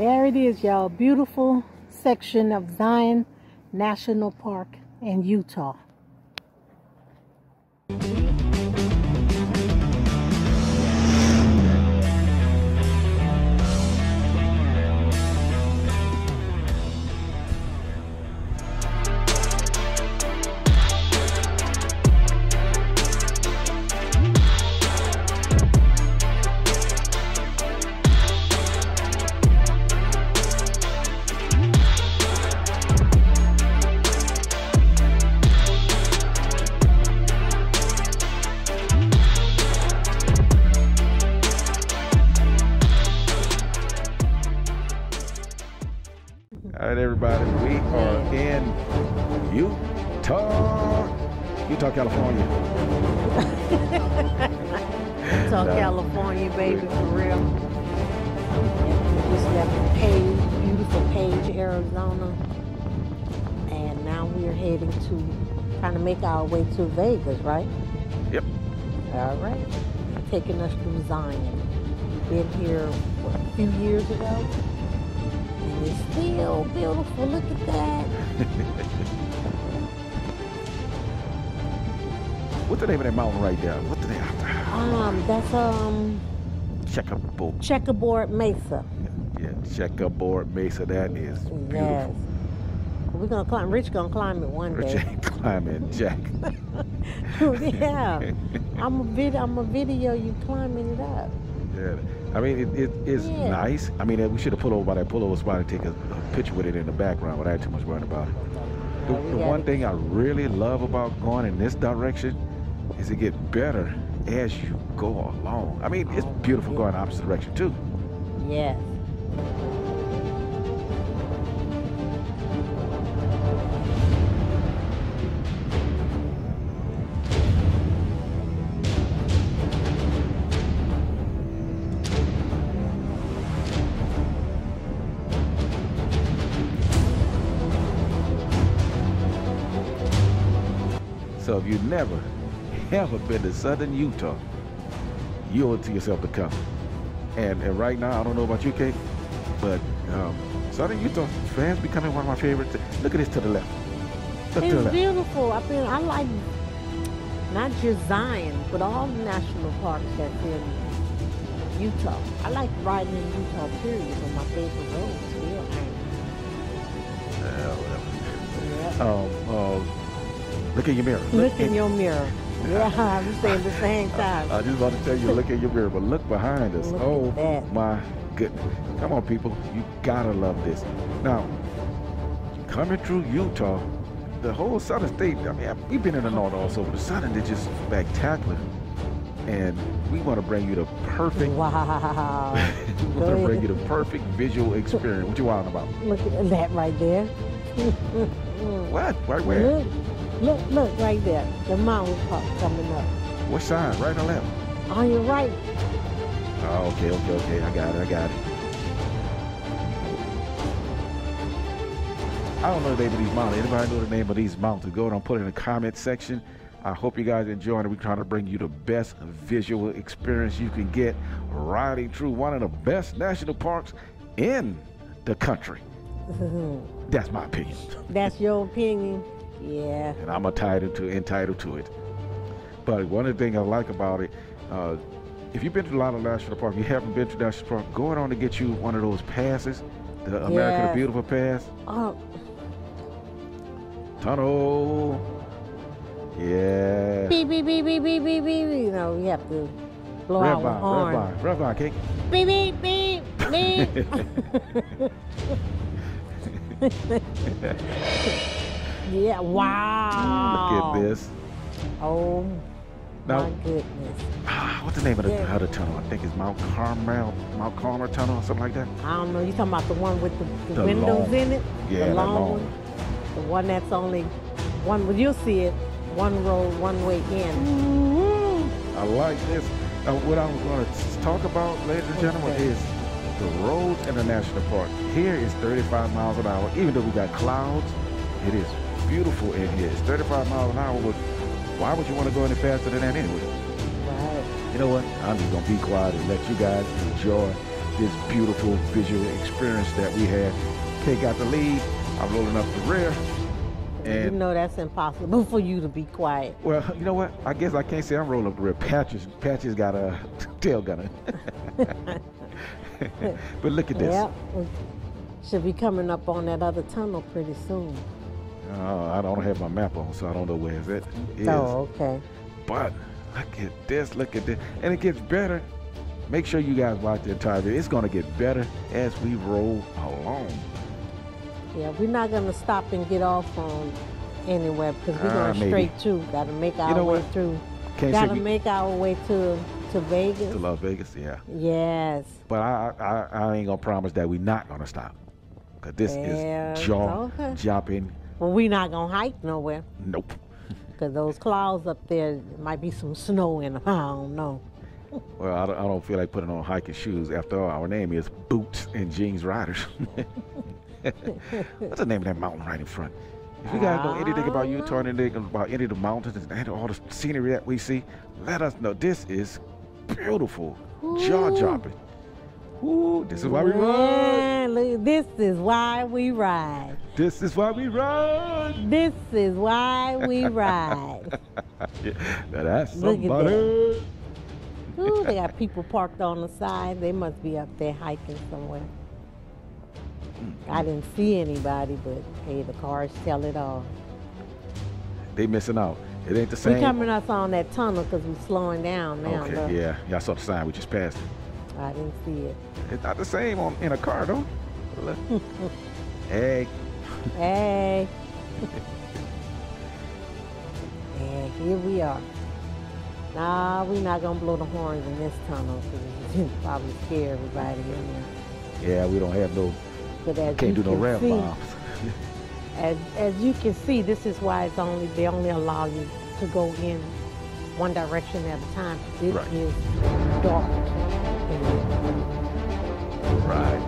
There it is, y'all. Beautiful section of Zion National Park in Utah. All right, everybody, we are in Utah, Utah, California. Utah, No. California, baby, for real. Just left Page, beautiful Page, Arizona. And now we're heading to, trying to make our way to Vegas, right? Yep. All right. Taking us through Zion. Been here what, a few years ago. It's still beautiful. Look at that. What's the name of that mountain right there? What's the name? Um, that's um Checkerboard. Checkerboard Mesa. Yeah, checkerboard mesa. That is Yes. beautiful. We're gonna climb. Rich gonna climb it one Rich day. ain't climbing Jack. yeah. I'm a vid. I'm a video you climbing it up. Yeah. I mean, it, it is Yeah. nice. I mean, we should have pulled over by that pullover spot and take a, a picture with it in the background without too much worrying about it. The, the one thing I really love about going in this direction is it get better as you go along. I mean, it's Oh, beautiful going opposite direction too. Yes. If you've never, ever been to southern Utah, you owe it to yourself to come. And, and right now, I don't know about you, Kate, but um, southern Utah fans becoming one of my favorites. Look at this to the left. Look the It's left. beautiful. I mean, I like not just Zion, but all the national parks that's in Utah. I like riding in Utah. Period. On my favorite roads. Yeah, whatever. yeah. Um, um, look in your mirror. Look in your mirror. Yeah, I was saying the same time. I just want to tell you, look in your mirror, but look behind us. Look oh my goodness! Come on, people, you gotta love this. Now, coming through Utah, the whole southern state. I mean, we've been in the north also, but the southern is just spectacular, and we want to bring you the perfect. Wow. we want to bring you the perfect visual experience. What you want about? Look at that right there. What? Right where? Look, look, look right there. The mountain top coming up. What side? Right or left? On your right. Oh, okay, okay, okay. I got it. I got it. I don't know the name of these mountains. Anybody know the name of these mountains? Go and put it in the comment section. I hope you guys enjoyed it. We're trying to bring you the best visual experience you can get riding through one of the best national parks in the country. That's my opinion. That's your opinion. Yeah. and I'm entitled to entitled to it. But one of the things I like about it, uh, if you've been to a lot of national parks, you haven't been to national park, going on to get you one of those passes, the America the Beautiful pass, Oh, tunnel. Yeah. beep, beep, beep, beep, beep, beep, beep. You know, we have to blow Red our vine, horn. red vine, red vine cake. Beep, beep, beep, beep. yeah, wow. Look at this. Oh, Now- my goodness. Ah, what's the name of the Yeah. other tunnel? I think it's Mount Carmel, Mount Carmel Tunnel or something like that. I don't know. You talking about the one with the, the, The windows long- in it? Yeah, the long, long. one. The one that's only one. Well, you'll see it. One road, one way in. I like this. Uh, what I'm going to talk about, ladies and gentlemen, Okay. is the roads in the national park. Here is 35 miles an hour. Even though we got clouds, it is beautiful in here. It's 35 miles an hour, but why would you want to go any faster than that anyway? Right. You know what? I'm just going to be quiet and let you guys enjoy this beautiful visual experience that we had. Take out the lead. I'm rolling up the rear. And you know that's impossible for you to be quiet. Well, you know what? I guess I can't say I'm rolling up the rear. Patches, Patches got a tail gunner. but look at this. Yep. Should be coming up on that other tunnel pretty soon. Uh, I don't have my map on, so I don't know where it is. Oh, okay. But look at this, look at this. And it gets better. Make sure you guys watch the entire video. It's going to get better as we roll along. Yeah, we're not going to stop and get off on anywhere because we're going uh, straight to. Got to make our you know way what? through. Got to make our way to to Vegas. To Las Vegas, yeah. Yes. But I I, I ain't gonna promise that we're not gonna stop, cause this yeah, is jaw okay. dropping. Well, we're not gonna hike nowhere. Nope. Cause those clouds up there might be some snow in them. I don't know. well, I don't, I don't feel like putting on hiking shoes. After all, our name is Boots and Jeans Riders. What's the name of that mountain right in front? If you guys know anything about uh-huh. Utah, anything about any of the mountains and all the scenery that we see, let us know. This is beautiful, jaw dropping. Ooh, this is why we ride. This is why we ride. This is why we ride. This is why we ride. yeah, now that's somebody. Look at that. Ooh, they got people parked on the side. They must be up there hiking somewhere. I mm-hmm. didn't see anybody, but hey, the cars tell it all. They missing out. It ain't the same. We coming us on that tunnel because we're slowing down now. Okay, though. yeah. Y'all saw the sign. We just passed it. I didn't see it. It's not the same on in a car, though. hey. Hey. and here we are. Nah, we're not gonna blow the horns in this tunnel because it's probably scare everybody in there. Yeah, we don't have no. Can't do no ramp bombs. as, as you can see, this is why it's only they only allow you to go in one direction at a time. This right. is dark. Right.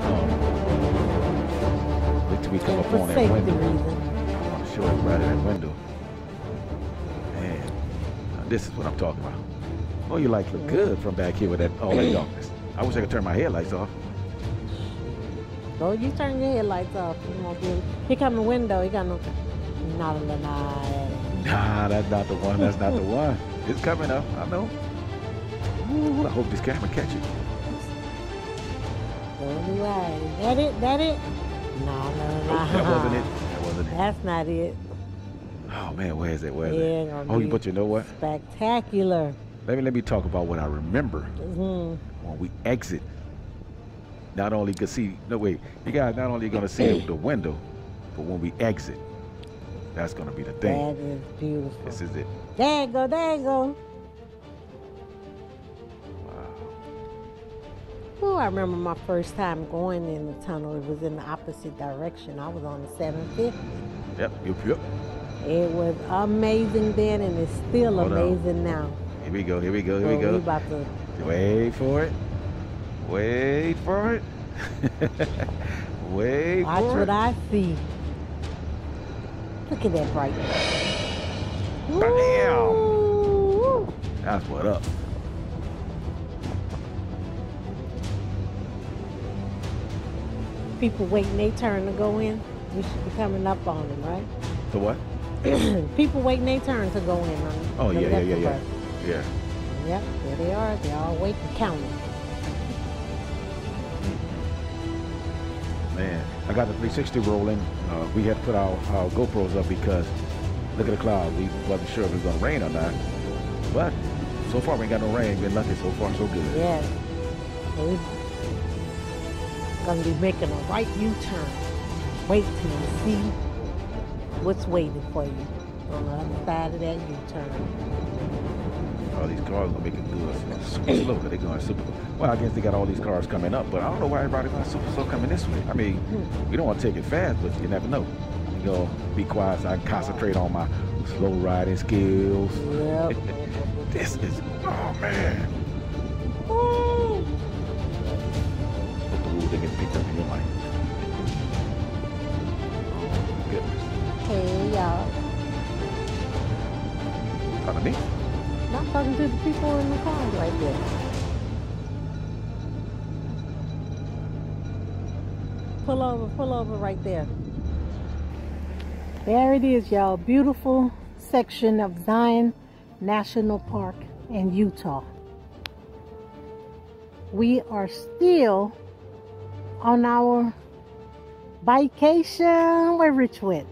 Um, wait till we come up on that window. Reason. I want to show everybody that window. Man, this is what I'm talking about. Oh, you like look good from back here with that all that darkness. I wish I could turn my headlights off. Oh, you turn your headlights off. You won't be. Here come the window. You got no. Not on the night. Nah, that's not the one. That's not the one. It's coming up. I know. Ooh, I hope this camera catch it. Only way. That it? That it? No, no, no. Nope, that wasn't it. That wasn't it. That's not it. Oh man, where is it? Where is yeah, it? Oh, but you know what? Spectacular. Let me let me talk about what I remember mm-hmm. when we exit not only can see, no wait, you guys not only going to see the window, but when we exit, that's going to be the thing. That is beautiful. This is it. There you go, there you go. I remember my first time going in the tunnel. It was in the opposite direction. I was on the 750. Yep, yep, yep. It was amazing then, and it's still Hold amazing on. now. Here we go, here we go, here so we go. We about to wait for it. Wait for it. Wait Watch for what I see. Look at that brightness. Bam! That's what up. People waiting their turn to go in. We should be coming up on them, right? To what? People waiting their turn to go in. On oh, yeah, yeah, yeah, yeah. Yeah. Yep, there they are. They're all waiting, counting. man. I got the 360 rolling. Uh, we had to put our, our GoPros up because look at the cloud. We wasn't sure if it was going to rain or not. But so far we ain't got no rain. Been lucky so far, so good. Yeah. We're going to be making a right U-turn. Wait till you see what's waiting for you on the other side of that U-turn all these cars gonna make it good super slow they're going super. Well, I guess they got all these cars coming up, but I don't know why everybody going super slow coming this way. I mean, we don't want to take it fast, but you never know. You go be quiet so I can concentrate on my slow riding skills. Yep. this is oh man. Talking to me? I'm talking to the people in the car right there. pull over, pull over right there. There it is, y'all. Beautiful section of Zion National Park in Utah. We are still on our vacation. Where Rich went?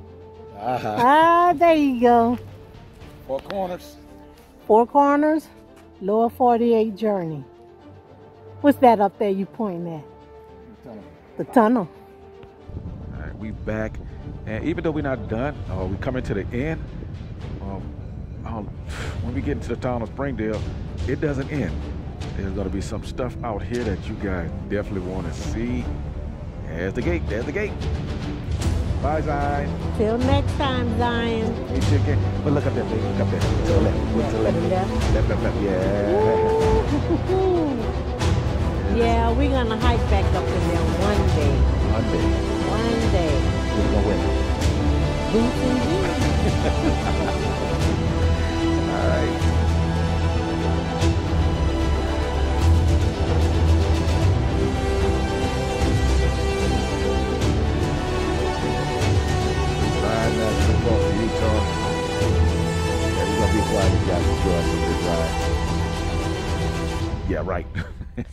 Uh-huh. Ah, there you go. Four corners. Four Corners, Lower 48 Journey. What's that up there you pointing at? The tunnel. The tunnel. All right, we back, and even though we're not done, uh, we coming to the end. Um, um, when we get into the town of Springdale, it doesn't end. There's gonna be some stuff out here that you guys definitely want to see. There's the gate. There's the gate. Bye, Zion. Till next time, Zion. Hey, chicken. But look up there, baby. Look up there. To the left. Look to the left. Left. Left, left, left. Yeah. yeah, we're gonna hike back up in there one day. Monday. One day. What you gonna wear? Boots and jeans.